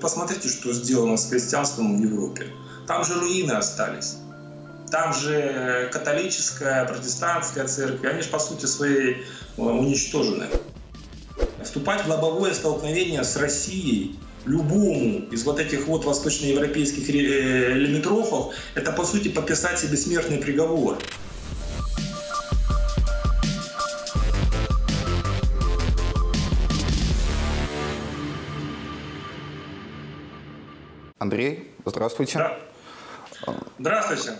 Посмотрите, что сделано с христианством в Европе. Там же руины остались. Там же католическая, протестантская церковь, они же по сути своей э, уничтожены. Вступать в лобовое столкновение с Россией любому из вот этих вот восточноевропейских э, лимитрофов, это по сути подписать себе смертный приговор. Андрей, здравствуйте. Да. Здравствуйте.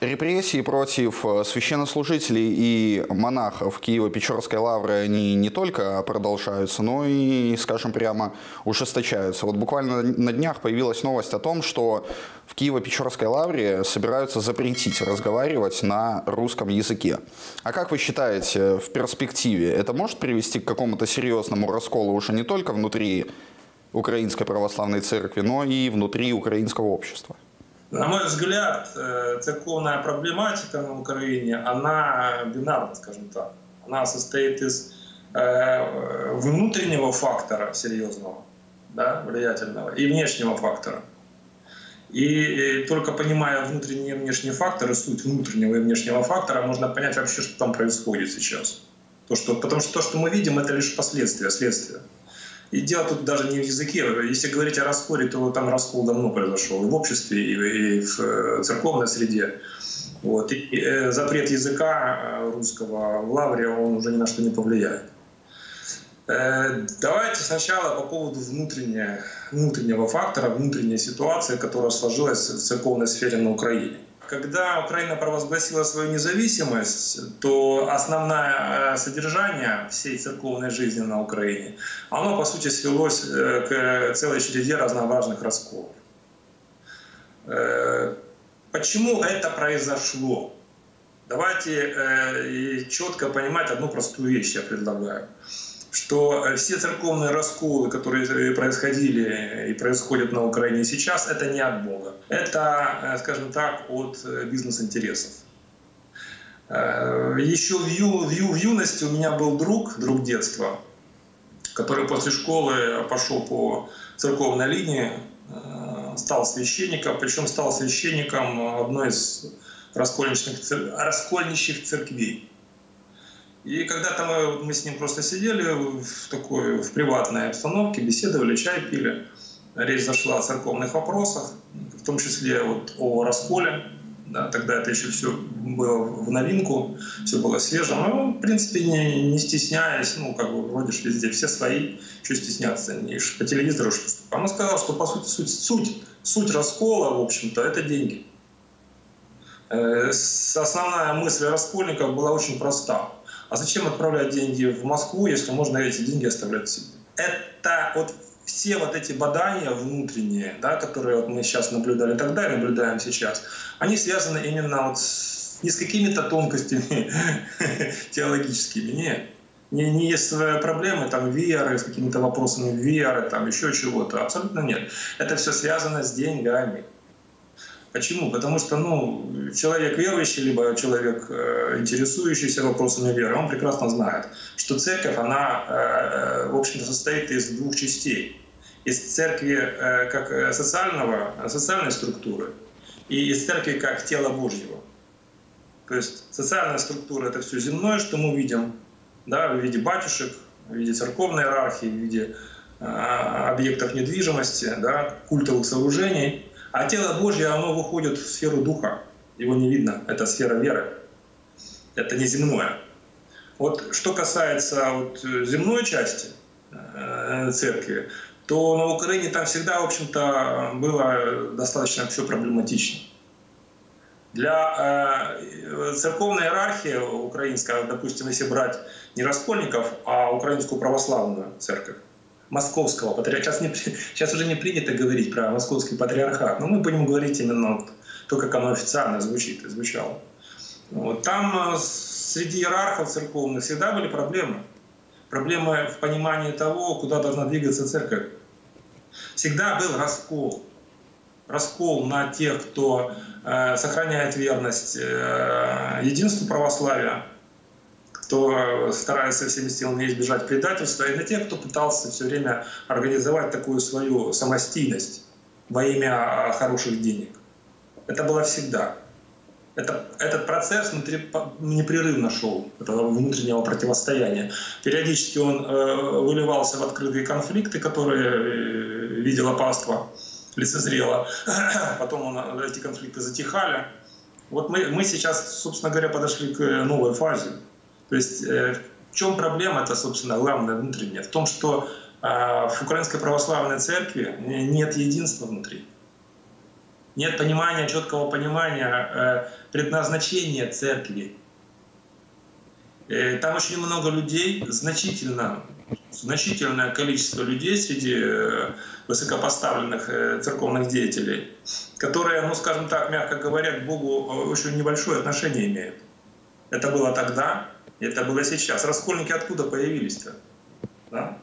Репрессии против э, священнослужителей и монахов Киево-Печорской лавры, они не только продолжаются, но и, скажем прямо, ужесточаются. Вот буквально на днях появилась новость о том, что в Киево-Печорской лавре собираются запретить разговаривать на русском языке. А как вы считаете, в перспективе это может привести к какому-то серьезному расколу уже не только внутри Украинской Православной Церкви, но и внутри украинского общества? На мой взгляд, э, церковная проблематика на Украине, она бинарна, скажем так. Она состоит из э, внутреннего фактора серьезного, да, влиятельного, и внешнего фактора. И только понимая внутренний и внешний фактор, и суть внутреннего и внешнего фактора, можно понять вообще, что там происходит сейчас. То, что, потому что то, что мы видим, это лишь последствия, следствие. И дело тут даже не в языке. Если говорить о расколе, то там раскол давно произошел и в обществе, и в э, церковной среде. Вот. И э, запрет языка э, русского в Лавре, он уже ни на что не повлияет. Давайте сначала по поводу внутреннего, внутреннего фактора, внутренней ситуации, которая сложилась в церковной сфере на Украине. Когда Украина провозгласила свою независимость, то основное э, содержание всей церковной жизни на Украине, оно, по сути, свелось э, к целой череде разноважных расколов. Э, почему это произошло? Давайте четко понимать одну простую вещь, я предлагаю что э, все церковные расколы, которые э, происходили и происходят на Украине сейчас, это не от Бога. Это, э, скажем так, от бизнес-интересов. Еще в, ю, в, ю, в юности у меня был друг, друг детства, который после школы пошел по церковной линии, стал священником, причем стал священником одной из раскольничных, раскольничьих церквей. И когда-то мы, мы с ним просто сидели в такой в приватной обстановке, беседовали, чай пили. Речь зашла о церковных вопросах, в том числе вот о расколе. Да, тогда это еще все было в новинку, все было свежо. Но, в принципе, не, не стесняясь, ну, как бы вроде же везде все свои, что стесняться, не по телевизору А он сказал, что, по сути, суть, суть, суть раскола, в общем-то, это деньги. Э, основная мысль раскольников была очень проста – а зачем отправлять деньги в Москву, если можно эти деньги оставлять себе? Это вот все вот эти бадания внутренние, да, которые вот мы сейчас наблюдали тогда и наблюдаем сейчас, они связаны именно вот с, не с какими-то тонкостями теологическими, нет. Не, не есть проблемы там веры, с какими-то вопросами веры, там еще чего-то. Абсолютно нет. Это все связано с деньгами. Почему? Потому что ну, человек верующий, либо человек, э, интересующийся вопросами веры, он прекрасно знает, что церковь, она, э, в общем-то, состоит из двух частей. Из церкви э, как социального, социальной структуры и из церкви как тела Божьего. То есть социальная структура — это все земное, что мы видим, да, в виде батюшек, в виде церковной иерархии, в виде объектов недвижимости, да, культовых сооружений — а тело Божье, оно выходит в сферу духа. Его не видно. Это сфера веры. Это не земное. Вот что касается вот земной части э, церкви, то на Украине там всегда, в общем-то, было достаточно все проблематично. Для э, церковной иерархии украинской, допустим, если брать не раскольников, а украинскую православную церковь, московского патриархата. Сейчас, не, сейчас уже не принято говорить про московский патриархат, но мы будем говорить именно то, как оно официально звучит и звучало. Вот. Там э, среди иерархов церковных всегда были проблемы. Проблемы в понимании того, куда должна двигаться церковь. Всегда был раскол. Раскол на тех, кто э, сохраняет верность э, единству православия, кто старается всеми силами избежать предательства, и на тех, кто пытался все время организовать такую свою самостийность во имя хороших денег. Это было всегда. Это, этот процесс внутри, непрерывно шел, этого внутреннего противостояния. Периодически он э, выливался в открытые конфликты, которые э, видело паства лицезрело. Потом он, эти конфликты затихали. Вот мы, мы сейчас, собственно говоря, подошли к новой фазе. То есть э, в чем проблема, это, собственно, главное внутреннее, в том, что э, в Украинской Православной Церкви нет единства внутри. Нет понимания, четкого понимания э, предназначения церкви. Там очень много людей, значительно, значительное количество людей среди высокопоставленных церковных деятелей, которые, ну скажем так, мягко говоря, к Богу очень небольшое отношение имеют. Это было тогда, это было сейчас. Раскольники откуда появились-то? Да?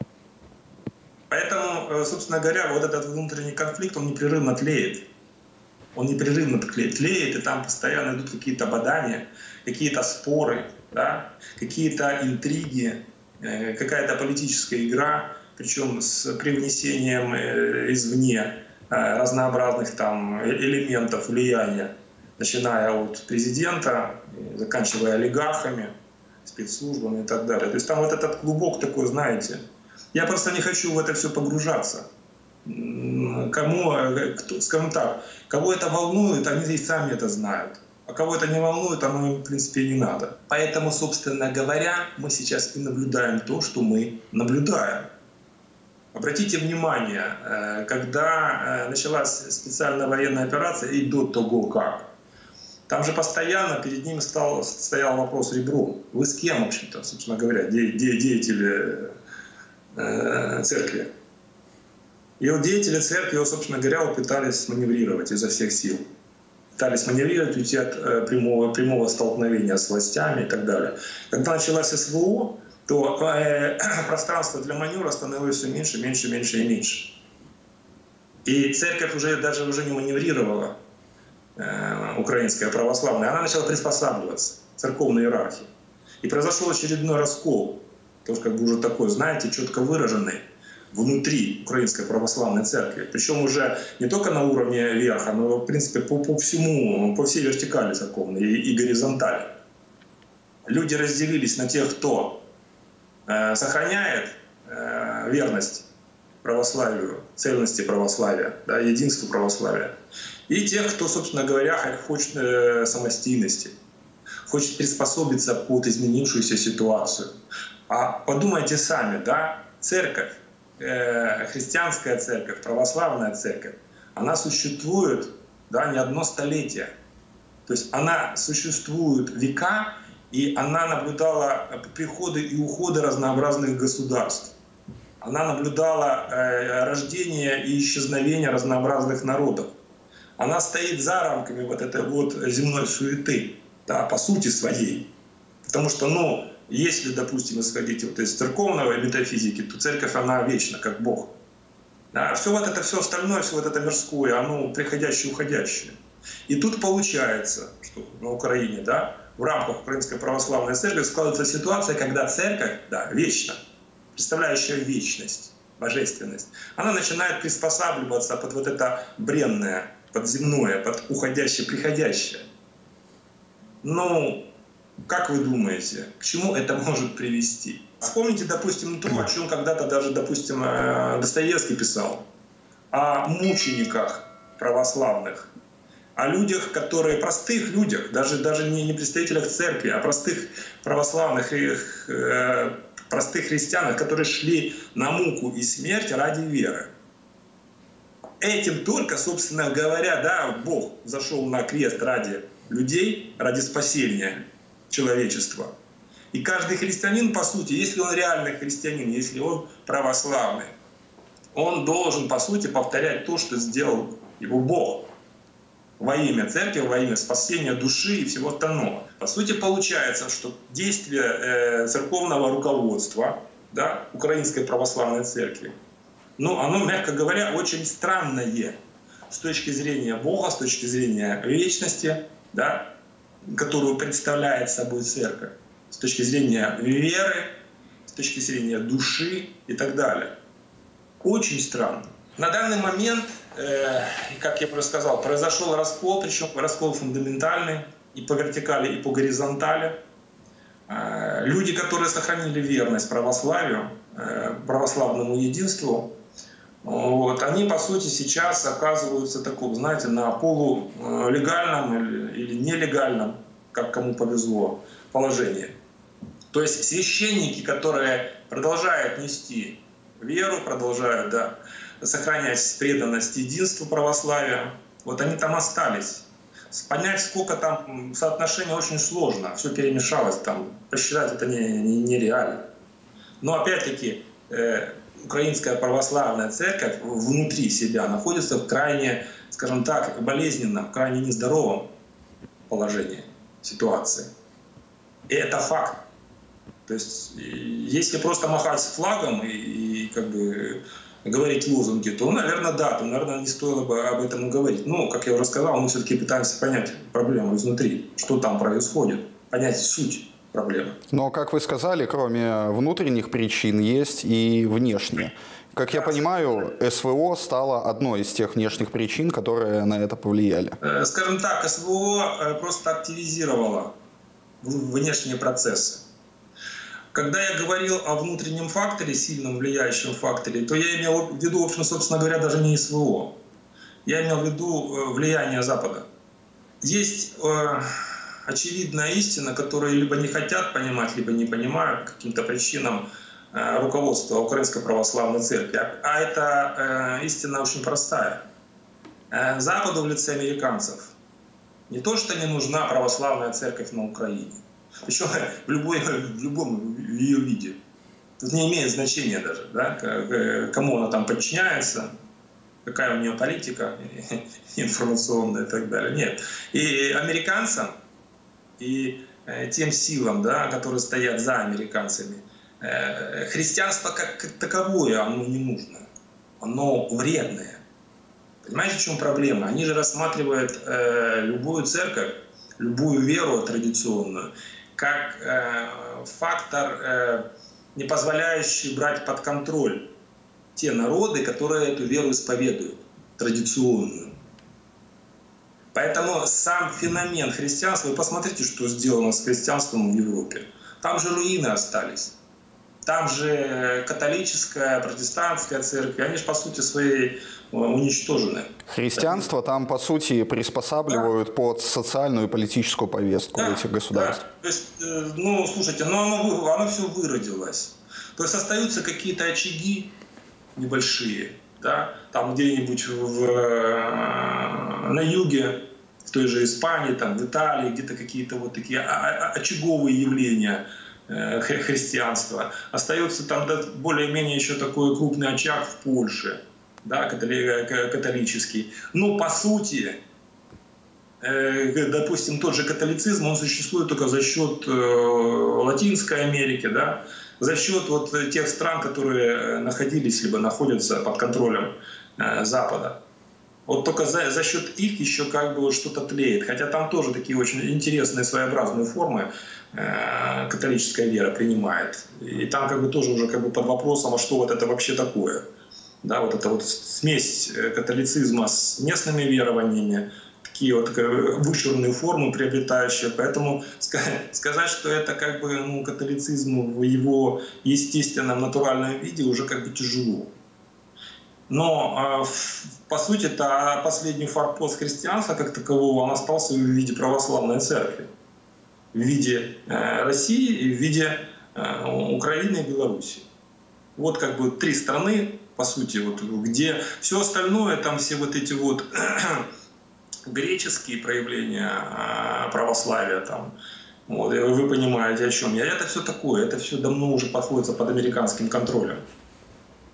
Поэтому, э, собственно говоря, вот этот внутренний конфликт, он непрерывно тлеет. Он непрерывно тлеет, и там постоянно идут какие-то бадания, какие-то споры, да? какие-то интриги, э, какая-то политическая игра, причем с привнесением э, извне разнообразных там элементов влияния, начиная от президента, заканчивая олигархами – спецслужбами и так далее. То есть там вот этот клубок такой, знаете. Я просто не хочу в это все погружаться. Кому, э, кто, скажем так, кого это волнует, они здесь сами это знают. А кого это не волнует, оно им, в принципе, не надо. Поэтому, собственно говоря, мы сейчас и наблюдаем то, что мы наблюдаем. Обратите внимание, э, когда э, началась специальная военная операция и до того, как там же постоянно перед ним стал, стоял вопрос ребром. Вы с кем, в общем-то, собственно говоря, де, де, деятели э, церкви? И вот деятели церкви, его, собственно говоря, вот пытались маневрировать изо всех сил. Пытались маневрировать, уйти от э, прямого, прямого столкновения с властями и так далее. Когда началась СВО, то э, пространство для маневра становилось все меньше, меньше, меньше и меньше. И церковь уже даже уже не маневрировала украинская православная, она начала приспосабливаться церковной иерархии. И произошел очередной раскол, тоже как бы уже такой, знаете, четко выраженный внутри Украинской Православной Церкви. Причем уже не только на уровне верха, но в принципе по, по всему, по всей вертикали церковной и, и горизонтали. Люди разделились на тех, кто э, сохраняет э, верность православию, цельности православия, да, единству православия, и тех, кто, собственно говоря, хочет э, самостийности, хочет приспособиться под изменившуюся ситуацию. А подумайте сами, да, церковь, э, христианская церковь, православная церковь, она существует да, не одно столетие. То есть она существует века, и она наблюдала приходы и уходы разнообразных государств. Она наблюдала э, рождение и исчезновение разнообразных народов она стоит за рамками вот этой вот земной суеты, да, по сути своей. Потому что, ну, если, допустим, исходить вот из церковного метафизики, то церковь, она вечна, как Бог. А все вот это, все остальное, все вот это мирское, оно приходящее, уходящее. И тут получается, что на Украине, да, в рамках Украинской Православной Церкви складывается ситуация, когда церковь, да, вечна, представляющая вечность, божественность, она начинает приспосабливаться под вот это бренное, подземное, под уходящее, приходящее. Ну, как вы думаете, к чему это может привести? Вспомните, допустим, то, о чем когда-то даже, допустим, э, Достоевский писал. О мучениках православных, о людях, которые, простых людях, даже, даже не, не представителях церкви, а простых православных и э, простых христианах, которые шли на муку и смерть ради веры этим только, собственно говоря, да, Бог зашел на крест ради людей, ради спасения человечества. И каждый христианин, по сути, если он реальный христианин, если он православный, он должен, по сути, повторять то, что сделал его Бог во имя церкви, во имя спасения души и всего остального. По сути, получается, что действие э, церковного руководства да, Украинской Православной Церкви но оно, мягко говоря, очень странное с точки зрения Бога, с точки зрения вечности, да, которую представляет собой церковь. с точки зрения веры, с точки зрения души и так далее. Очень странно. На данный момент, как я уже сказал, произошел раскол, причем раскол фундаментальный и по вертикали, и по горизонтали. Э, люди, которые сохранили верность православию, э, православному единству, вот, они, по сути, сейчас оказываются таком, знаете, на полулегальном или, или нелегальном, как кому повезло, положении. То есть священники, которые продолжают нести веру, продолжают да, сохранять преданность единству православия, вот они там остались. Понять, сколько там соотношений очень сложно. Все перемешалось там. Посчитать это нереально. Не, не, реально. Но опять-таки, э, украинская православная церковь внутри себя находится в крайне, скажем так, болезненном, крайне нездоровом положении ситуации. И это факт. То есть, если просто махать флагом и, и как бы говорить лозунги, то, наверное, да, то, наверное, не стоило бы об этом говорить. Но, как я уже сказал, мы все-таки пытаемся понять проблему изнутри, что там происходит, понять суть проблемы. Но, как вы сказали, кроме внутренних причин есть и внешние. Как я понимаю, СВО стало одной из тех внешних причин, которые на это повлияли. Э, скажем так, СВО э, просто активизировало внешние процессы. Когда я говорил о внутреннем факторе, сильном влияющем факторе, то я имел в виду, в общем, собственно говоря, даже не СВО. Я имел в виду э, влияние Запада. Есть э, очевидная истина, которую либо не хотят понимать, либо не понимают по каким-то причинам э, руководства Украинской Православной Церкви. А эта э, истина очень простая. Э, Западу в лице американцев не то, что не нужна православная церковь на Украине, причем в, любой, в любом ее виде. Тут не имеет значения даже, да, кому она там подчиняется, какая у нее политика информационная и так далее. Нет. И американцам, и э, тем силам, да, которые стоят за американцами, э, христианство как таковое, оно не нужно. Оно вредное. Понимаете, в чем проблема? Они же рассматривают э, любую церковь, любую веру традиционную как э, фактор, э, не позволяющий брать под контроль те народы, которые эту веру исповедуют, традиционную. Поэтому сам феномен христианства, вы посмотрите, что сделано с христианством в Европе. Там же руины остались. Там же католическая, протестантская церковь, они же по сути своей уничтожены. Христианство там, по сути, приспосабливают да. под социальную и политическую повестку да, этих государств. Да. То есть, э, ну, слушайте, ну, оно, оно все выродилось. То есть остаются какие-то очаги небольшие, да, там где-нибудь в, э, на юге, в той же Испании, там, в Италии, где-то какие-то вот такие очаговые явления э, христианства. Остается там более-менее еще такой крупный очаг в Польше – да, католический. Но по сути, э, допустим, тот же католицизм, он существует только за счет э, Латинской Америки, да, за счет вот тех стран, которые находились либо находятся под контролем э, Запада. Вот только за, за счет их еще как бы вот что-то тлеет. Хотя там тоже такие очень интересные своеобразные формы э, католическая вера принимает. И там как бы тоже уже как бы под вопросом, а что вот это вообще такое да, вот эта вот смесь э, католицизма с местными верованиями, такие вот вычурные формы приобретающие. Поэтому сказать, что это как бы ну, католицизм в его естественном натуральном виде уже как бы тяжело. Но а, по сути это последний форпост христианства как такового он остался в виде православной церкви, в виде э, России и в виде э, Украины и Беларуси. Вот как бы три страны, по сути, вот, где все остальное, там все вот эти вот греческие проявления а, православия, там, вот, вы понимаете, о чем я. Это все такое, это все давно уже подходится под американским контролем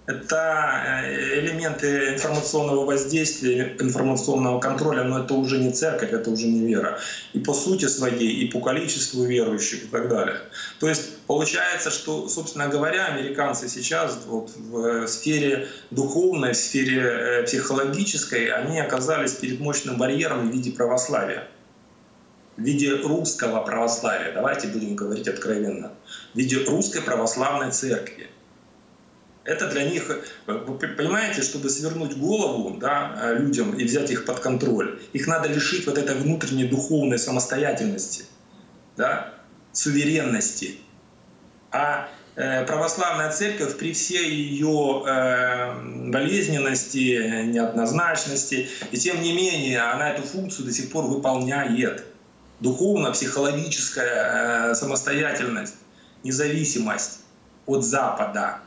это э, элементы информационного воздействия, информационного контроля, но это уже не церковь, это уже не вера. И по сути своей, и по количеству верующих и так далее. То есть получается, что, собственно говоря, американцы сейчас вот в сфере духовной, в сфере э, психологической, они оказались перед мощным барьером в виде православия. в виде русского православия, давайте будем говорить откровенно, в виде русской православной церкви. Это для них, вы понимаете, чтобы свернуть голову да, людям и взять их под контроль, их надо лишить вот этой внутренней духовной самостоятельности, да, суверенности. А э, православная церковь при всей ее э, болезненности, неоднозначности, и тем не менее она эту функцию до сих пор выполняет духовно-психологическая э, самостоятельность, независимость от Запада.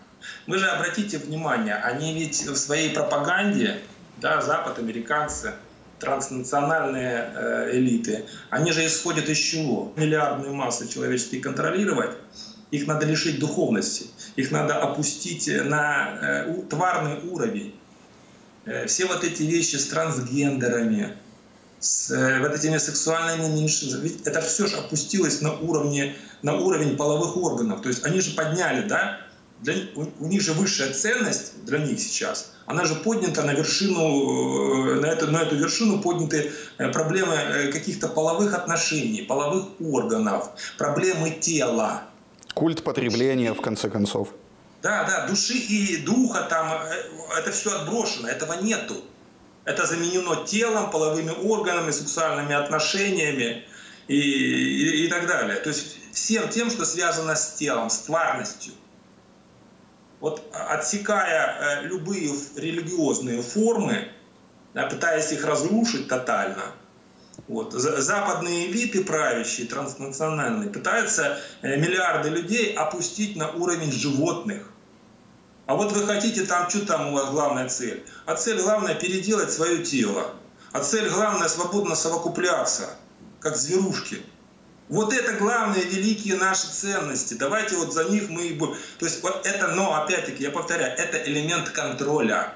Вы же обратите внимание, они ведь в своей пропаганде, да, Запад, американцы, транснациональные э, элиты, они же исходят из чего? Миллиардные массы человеческие контролировать, их надо лишить духовности, их надо опустить на э, тварный уровень. Э, все вот эти вещи с трансгендерами, с э, вот этими сексуальными меньшинствами. Ведь это все же опустилось на, уровне, на уровень половых органов. То есть они же подняли, да, для, у, у них же высшая ценность для них сейчас, она же поднята на вершину, э, на эту, на эту вершину подняты э, проблемы каких-то половых отношений, половых органов, проблемы тела. Культ потребления, в конце концов. Да, да, души и духа там, это все отброшено, этого нету. Это заменено телом, половыми органами, сексуальными отношениями и, и, и так далее. То есть всем тем, что связано с телом, с тварностью. Вот отсекая э, любые религиозные формы, пытаясь их разрушить тотально, вот. Западные элиты правящие, транснациональные, пытаются э, миллиарды людей опустить на уровень животных. А вот вы хотите там, что там у вас главная цель? А цель главная переделать свое тело. А цель главная свободно совокупляться, как зверушки. Вот это главные великие наши ценности. Давайте вот за них мы и будем. То есть вот это, но опять-таки, я повторяю, это элемент контроля.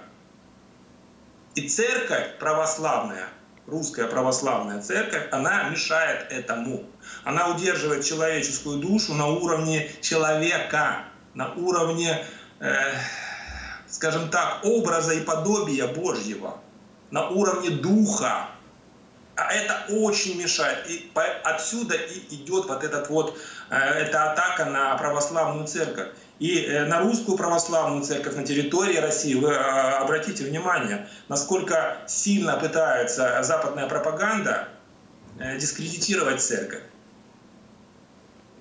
И церковь православная, русская православная церковь, она мешает этому. Она удерживает человеческую душу на уровне человека, на уровне Э, скажем так, образа и подобия Божьего на уровне духа. А это очень мешает. И отсюда и идет вот этот вот, э, эта атака на православную церковь. И э, на русскую православную церковь на территории России, вы обратите внимание, насколько сильно пытается западная пропаганда дискредитировать церковь.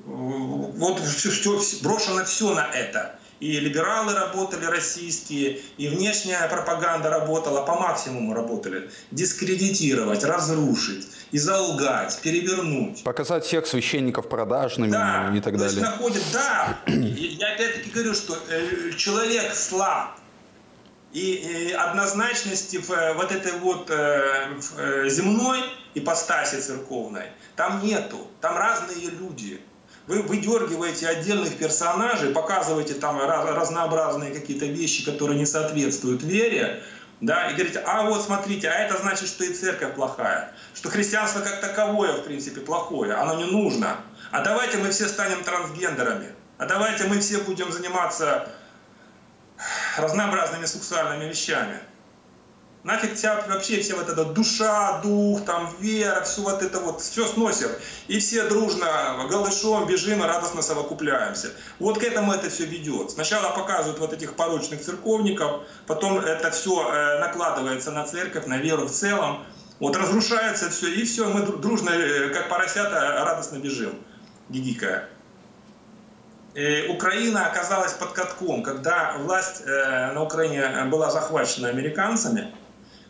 Вот все, брошено все на это и либералы работали российские, и внешняя пропаганда работала, по максимуму работали. Дискредитировать, разрушить, и залгать, перевернуть. Показать всех священников продажными да, и так далее. Находит, да, я опять-таки говорю, что э, человек слаб, и однозначности в э, вот этой вот э, земной ипостаси церковной там нету. Там разные люди. Вы выдергиваете отдельных персонажей, показываете там разнообразные какие-то вещи, которые не соответствуют вере, да, и говорите, а вот смотрите, а это значит, что и церковь плохая, что христианство как таковое, в принципе, плохое, оно не нужно. А давайте мы все станем трансгендерами, а давайте мы все будем заниматься разнообразными сексуальными вещами. Нафиг вся, вообще вся вот эта душа, дух, там, вера, все вот это вот, все сносим. И все дружно голышом бежим и радостно совокупляемся. Вот к этому это все ведет. Сначала показывают вот этих порочных церковников, потом это все э, накладывается на церковь, на веру в целом. Вот разрушается все, и все, мы дружно, э, как поросята, радостно бежим, гигикая. И Украина оказалась под катком, когда власть э, на Украине была захвачена американцами –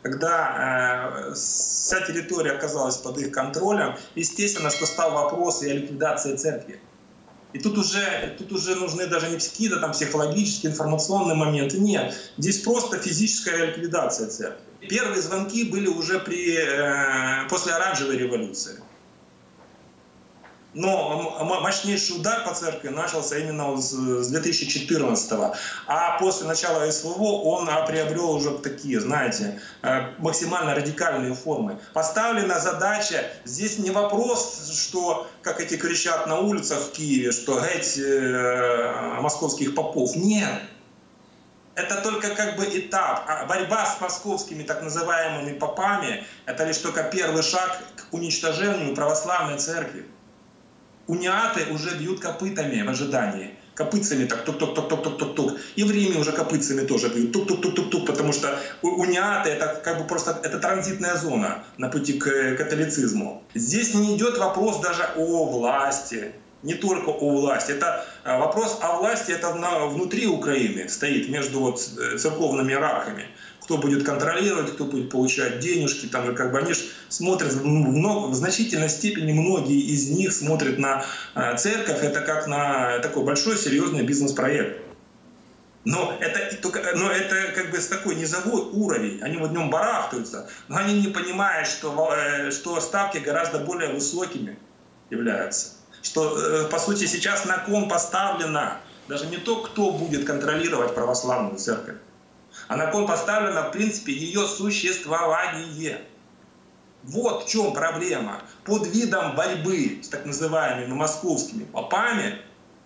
когда э, вся территория оказалась под их контролем, естественно, что стал вопрос и о ликвидации церкви. И тут уже, тут уже нужны даже не какие-то там психологические, информационные моменты. Нет, здесь просто физическая ликвидация церкви. Первые звонки были уже при, э, после оранжевой революции. Но мощнейший удар по церкви начался именно с 2014 -го. А после начала СВО он приобрел уже такие, знаете, э, максимально радикальные формы. Поставлена задача, здесь не вопрос, что, как эти кричат на улицах в Киеве, что геть э, московских попов. Нет. это только как бы этап. А борьба с московскими так называемыми попами – это лишь только первый шаг к уничтожению православной церкви. Униаты уже бьют копытами в ожидании. Копытцами так тук-тук-тук-тук-тук-тук. И в Риме уже копытцами тоже бьют тук-тук-тук-тук-тук, потому что униаты это как бы просто это транзитная зона на пути к католицизму. Здесь не идет вопрос даже о власти, не только о власти. Это э, вопрос о власти, это внутри Украины стоит между вот э, церковными иерархами. Кто будет контролировать, кто будет получать денежки, там, и как бы они же смотрят, в, много, в значительной степени многие из них смотрят на э, церковь, это как на такой большой серьезный бизнес-проект. Но это, но это как бы такой низовой уровень. Они в нем барахтаются, но они не понимают, что, что ставки гораздо более высокими являются что, э, по сути, сейчас на кон поставлено даже не то, кто будет контролировать православную церковь, а на кон поставлено, в принципе, ее существование. Вот в чем проблема. Под видом борьбы с так называемыми московскими попами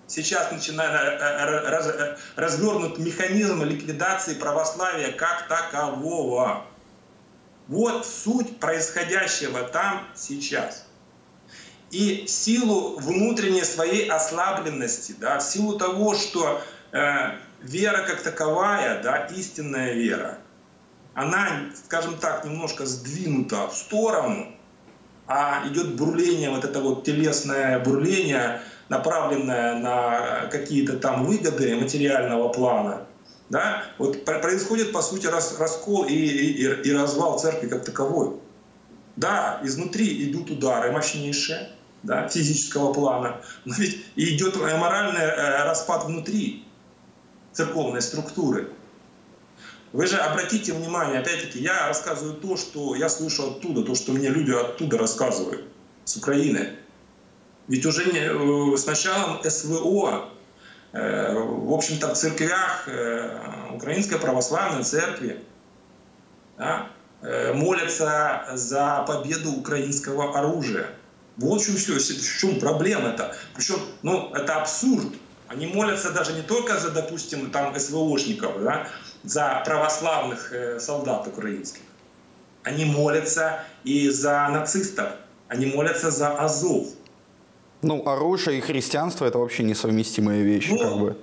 сейчас начинает э, э, развернут механизм ликвидации православия как такового. Вот суть происходящего там сейчас и силу внутренней своей ослабленности, да, в силу того, что э, вера как таковая, да, истинная вера, она, скажем так, немножко сдвинута в сторону, а идет бурление, вот это вот телесное бурление, направленное на какие-то там выгоды материального плана, да, вот происходит, по сути, рас, раскол и, и, и развал церкви как таковой. Да, изнутри идут удары мощнейшие, да, физического плана, но ведь идет моральный э, распад внутри церковной структуры. Вы же обратите внимание, опять-таки, я рассказываю то, что я слышу оттуда, то, что мне люди оттуда рассказывают, с Украины. Ведь уже не, э, с началом СВО, э, в общем-то, в церквях Украинской Православной Церкви да, молятся за победу украинского оружия. Вот в чем все, в чем проблема-то. Причем, ну, это абсурд. Они молятся даже не только за, допустим, там СВОшников, да, за православных э, солдат украинских. Они молятся и за нацистов. Они молятся за Азов. Ну, оружие и христианство это вообще несовместимые вещи, ну, как бы.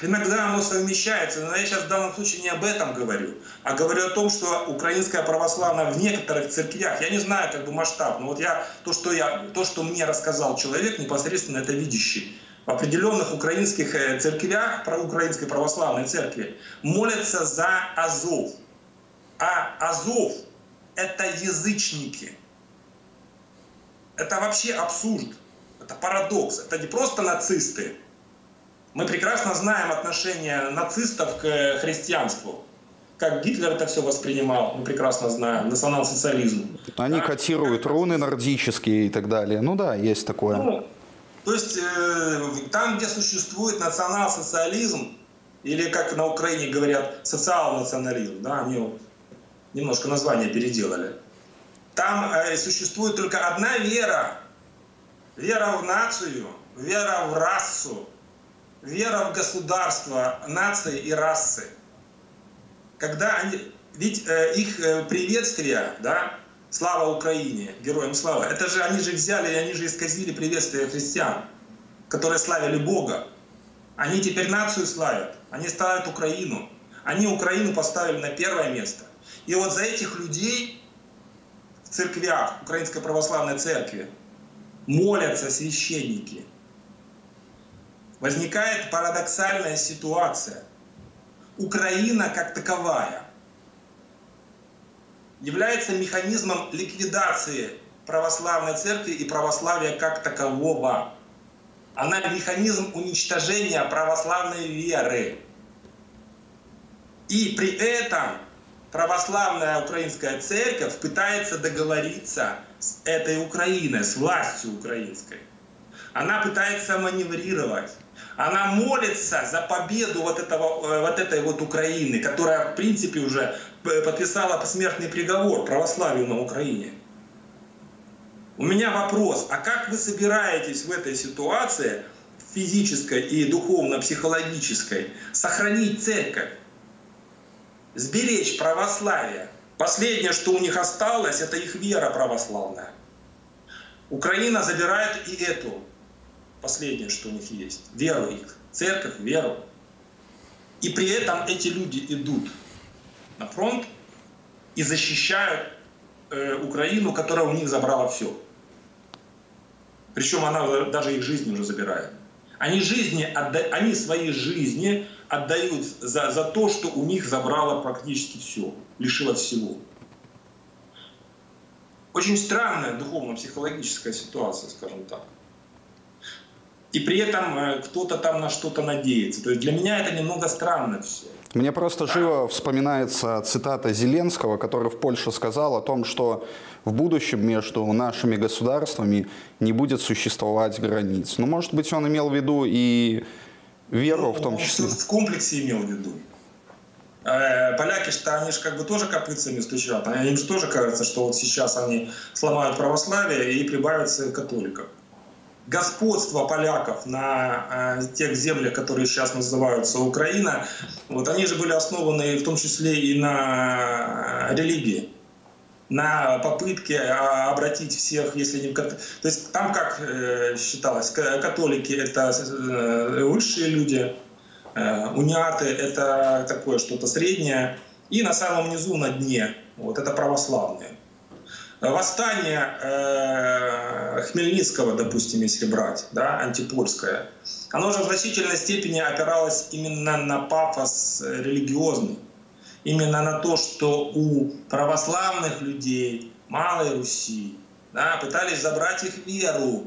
Иногда оно совмещается, но я сейчас в данном случае не об этом говорю, а говорю о том, что украинская православная в некоторых церквях, я не знаю как бы масштаб, но вот я то, что, я, то, что мне рассказал человек, непосредственно это видящий, в определенных украинских э, церквях, украинской православной церкви, молятся за Азов. А Азов – это язычники. Это вообще абсурд. Это парадокс. Это не просто нацисты, мы прекрасно знаем отношение нацистов к христианству. Как Гитлер это все воспринимал, мы прекрасно знаем, национал-социализм. Они да? котируют руны нордические и так далее. Ну да, есть такое. Ну, то есть э, там, где существует национал-социализм, или как на Украине говорят, социал-национализм, да, они немножко название переделали. Там э, существует только одна вера. Вера в нацию, вера в расу, вера в государство, нации и расы. Когда они, ведь э, их приветствие, да, слава Украине, героям слава, это же они же взяли, они же исказили приветствие христиан, которые славили Бога. Они теперь нацию славят, они ставят Украину. Они Украину поставили на первое место. И вот за этих людей в церквях, Украинской Православной Церкви, молятся священники – возникает парадоксальная ситуация. Украина как таковая является механизмом ликвидации православной церкви и православия как такового. Она механизм уничтожения православной веры. И при этом православная украинская церковь пытается договориться с этой Украиной, с властью украинской. Она пытается маневрировать она молится за победу вот, этого, э, вот этой вот Украины, которая, в принципе, уже подписала посмертный приговор православию на Украине. У меня вопрос, а как вы собираетесь в этой ситуации физической и духовно-психологической сохранить церковь? сберечь православие. Последнее, что у них осталось, это их вера православная. Украина забирает и эту, последнее, что у них есть, веру их, церковь, веру. И при этом эти люди идут на фронт и защищают э, Украину, которая у них забрала все. Причем она даже их жизни уже забирает. Они, жизни отда... они свои жизни отдают за, за то, что у них забрало практически все, лишило всего. Очень странная духовно-психологическая ситуация, скажем так. И при этом э, кто-то там на что-то надеется. То есть для меня это немного странно все. Мне просто живо вспоминается цитата Зеленского, который в Польше сказал о том, что в будущем между нашими государствами не будет существовать границ. Ну, может быть, он имел в виду и веру ну, в том числе. В комплексе имел в виду. Э, поляки что они же как бы тоже копытцами стучат. Им же тоже кажется, что вот сейчас они сломают православие и прибавятся католиков. Господство поляков на э, тех землях, которые сейчас называются Украина, вот они же были основаны в том числе и на религии на попытке а, обратить всех, если не... То есть там как э, считалось, католики — это высшие люди, Э, униаты — это такое что-то среднее. И на самом низу, на дне, вот это православные. Восстание э, Хмельницкого, допустим, если брать, да, антипольское, оно же в значительной степени опиралось именно на пафос религиозный. Именно на то, что у православных людей Малой Руси да, пытались забрать их веру,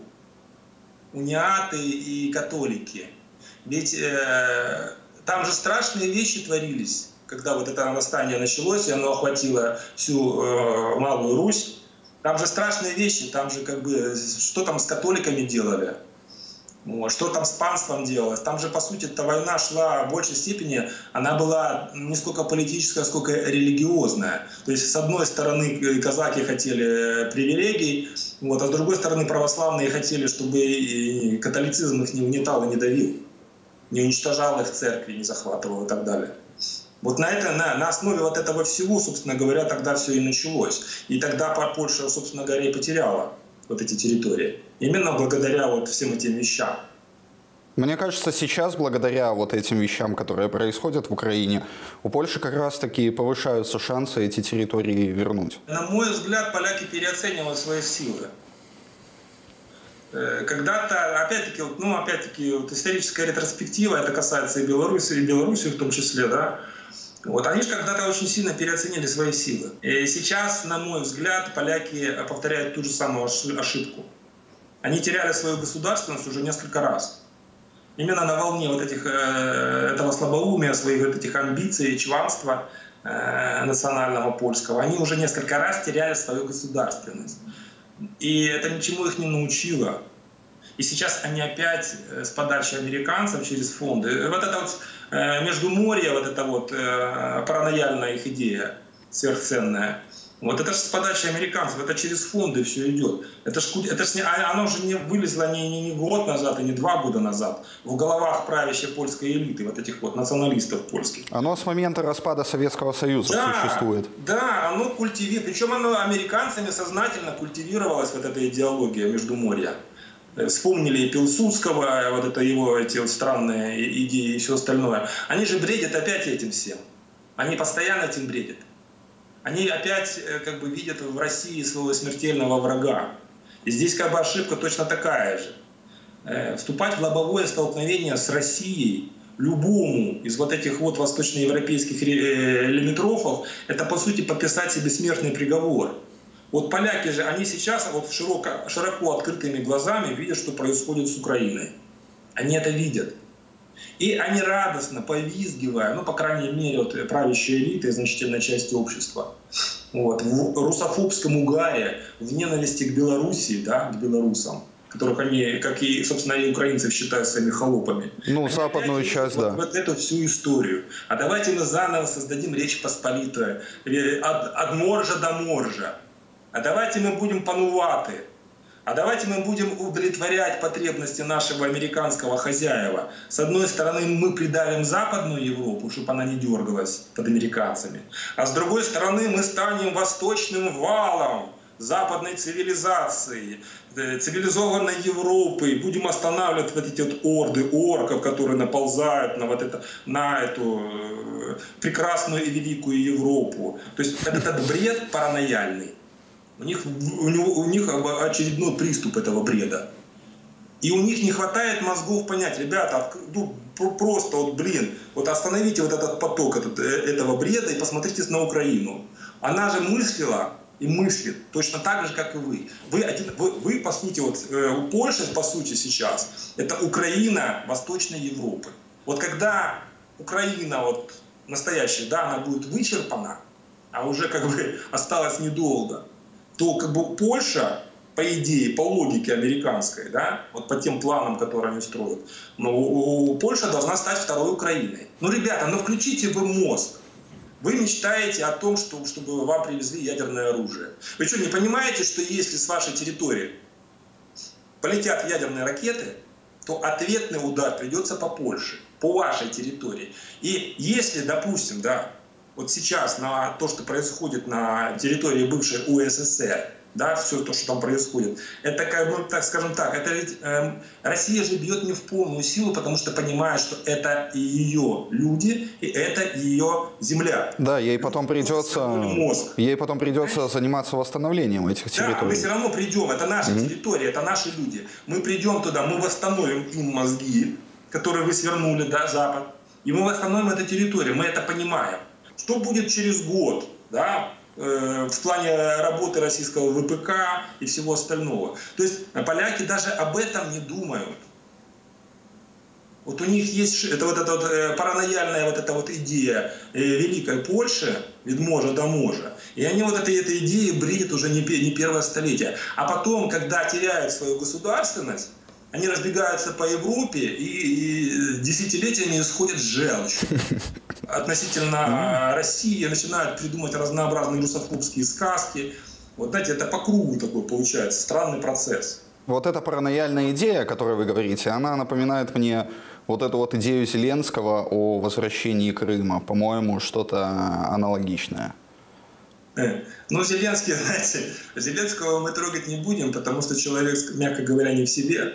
униаты и католики – ведь э, там же страшные вещи творились, когда вот это восстание началось, и оно охватило всю э, Малую Русь. Там же страшные вещи, там же как бы, что там с католиками делали, что там с панством делалось. Там же, по сути, эта война шла в большей степени, она была не сколько политическая, сколько религиозная. То есть, с одной стороны, э, казаки хотели э, привилегий, вот, а с другой стороны, православные хотели, чтобы католицизм их не угнетал и не давил не уничтожал их церкви, не захватывал и так далее. Вот на, это, на, на основе вот этого всего, собственно говоря, тогда все и началось. И тогда Польша, собственно говоря, и потеряла вот эти территории. Именно благодаря вот всем этим вещам. Мне кажется, сейчас, благодаря вот этим вещам, которые происходят в Украине, у Польши как раз-таки повышаются шансы эти территории вернуть. На мой взгляд, поляки переоценивают свои силы. Э, когда-то, опять-таки, ну, опять-таки, вот историческая ретроспектива, это касается и Беларуси, и Беларуси в том числе, да, вот они же когда-то очень сильно переоценили свои силы. И сейчас, на мой взгляд, поляки повторяют ту же самую ошибку. Они теряли свою государственность уже несколько раз. Именно на волне вот этих, э, этого слабоумия, своих вот этих амбиций, чванства э, национального польского, они уже несколько раз теряли свою государственность. И это ничему их не научило. И сейчас они опять э, с подачи американцев через фонды. Вот это вот э, между море, вот эта вот э, паранояльная их идея сверхценная. Вот это же с подачи американцев, это через фонды все идет. Это ж, это ж не, а, оно же не вылезло не, не, не год назад и не два года назад в головах правящей польской элиты, вот этих вот националистов польских. Оно с момента распада Советского Союза да, существует. Да, оно культивирует. Причем оно американцами сознательно культивировалось, вот эта идеология между. Э, вспомнили Пилсудского, вот это его эти вот странные идеи и все остальное. Они же бредят опять этим всем. Они постоянно этим бредят они опять э, как бы видят в России своего смертельного врага. И здесь как бы ошибка точно такая же. Э, вступать в лобовое столкновение с Россией любому из вот этих вот восточноевропейских э, лимитрофов, это по сути подписать себе смертный приговор. Вот поляки же, они сейчас вот широко, широко открытыми глазами видят, что происходит с Украиной. Они это видят. И они радостно, повизгивая, ну, по крайней мере, вот, правящая элита и значительная часть общества, вот, в русофобском угаре, в ненависти к Белоруссии, да, к белорусам, которых они, как и, собственно, и украинцы считают своими холопами. Ну, они западную часть, вот, да. Вот эту всю историю. А давайте мы заново создадим Речь Посполитую, от, от моржа до моржа. А давайте мы будем панувати. а давайте мы будем удовлетворять потребности нашего американского хозяева. С одной стороны, мы придавим Западную Европу, чтобы она не дергалась под американцами. А с другой стороны, мы станем восточным валом западной цивилизации, э, цивилизованной Европы, будем останавливать вот эти вот орды орков, которые наползают на вот это, на эту э, прекрасную и великую Европу. То есть этот бред паранояльный. У них, у, него, у них очередной приступ этого бреда. И у них не хватает мозгов понять, ребята, ну, просто вот, блин, вот остановите вот этот поток этот, э, этого бреда и посмотрите на Украину. Она же мыслила и мыслит точно так же, как и вы. Вы, один, вы, вы по сути, вот, э, у Польши, по сути, сейчас, это Украина Восточной Европы. Вот когда Украина вот настоящая, да, она будет вычерпана, а уже как бы осталось недолго, то как бы Польша, по идее, по логике американской, да, вот по тем планам, которые они строят, ну, Польша должна стать второй Украиной. Ну, ребята, ну включите вы мозг. Вы мечтаете о том, что, чтобы вам привезли ядерное оружие. Вы что, не понимаете, что если с вашей территории полетят ядерные ракеты, то ответный удар придется по Польше, по вашей территории. И если, допустим, да, вот сейчас на то, что происходит на территории бывшей УССР, да, все то, что там происходит. Это, как бы, так скажем так, это ведь э, Россия же бьет не в полную силу, потому что понимает, что это ее люди, и это ее земля. Да, ей потом придется, мозг. ей потом придется заниматься восстановлением этих территорий. Да, мы все равно придем, это наша mm-hmm. территория, это наши люди. Мы придем туда, мы восстановим им мозги, которые вы свернули, да, Запад, и мы восстановим эту территорию, мы это понимаем. Что будет через год, да, э, в плане работы российского ВПК и всего остального. То есть поляки даже об этом не думают. Вот у них есть это вот эта вот э, паранояльная вот эта вот идея э, великой Польши, ведможа до можа. И они вот этой, этой идеей бредят уже не, не первое столетие. А потом, когда теряют свою государственность, они разбегаются по Европе и, и десятилетиями исходят желчь относительно России, начинают придумать разнообразные русофобские сказки. Вот знаете, это по кругу такой получается, странный процесс. Вот эта паранояльная идея, о которой вы говорите, она напоминает мне вот эту вот идею Зеленского о возвращении Крыма. По-моему, что-то аналогичное. Э, ну, Зеленский, знаете, Зеленского мы трогать не будем, потому что человек, мягко говоря, не в себе.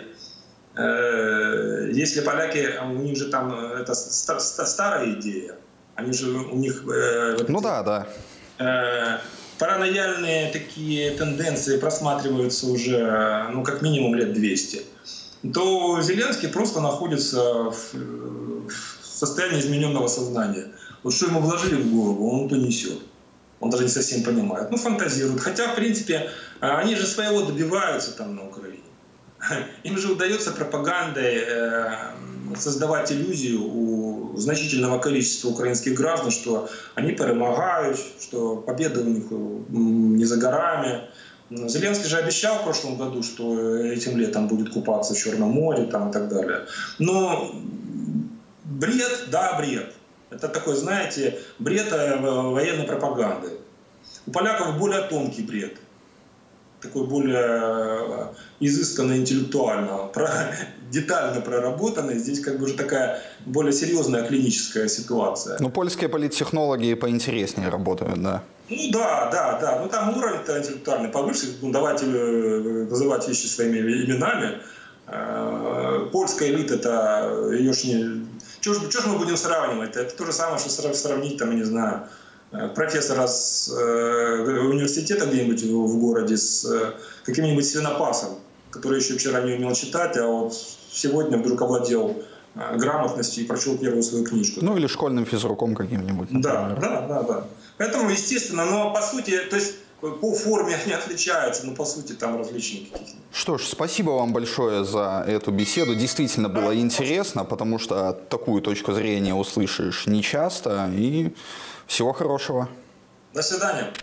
Э, если поляки, у них же там э, это старая идея, они же у них... Э, ну да, да. Паранояльные такие тенденции просматриваются уже, ну, как минимум лет 200 то Зеленский просто находится в состоянии измененного сознания. Вот что ему вложили в голову, он то несет. Он даже не совсем понимает. Ну, фантазирует. Хотя, в принципе, они же своего добиваются там на Украине. Им же удается пропагандой э, создавать иллюзию у значительного количества украинских граждан, что они перемогают, что победа у них не за горами. Зеленский же обещал в прошлом году, что этим летом будет купаться в Черном море там, и так далее. Но бред, да, бред. Это такой, знаете, бред э, военной пропаганды. У поляков более тонкий бред – такой более э, изысканно интеллектуально, про, детально проработанный. Здесь как бы уже такая более серьезная клиническая ситуация. Ну, польские политтехнологи поинтереснее работают, да. Ну да, да, да. Ну там уровень-то интеллектуальный повыше. Ну, давайте э, называть вещи своими именами. Э, польская элита, это ее ж не... Чего ж мы будем сравнивать? Это то же самое, что сравнить, там, я не знаю, профессора с э, университета где-нибудь в городе с э, каким-нибудь свинопасом, который еще вчера не умел читать, а вот сегодня вдруг овладел грамотностью и прочел первую свою книжку. Ну или школьным физруком каким-нибудь. Да, да, да, да. Поэтому, естественно, но по сути, то есть по форме они отличаются, но по сути там различий никаких нет. Что ж, спасибо вам большое за эту беседу. Действительно было интересно, потому что такую точку зрения услышишь нечасто. И всего хорошего. До свидания.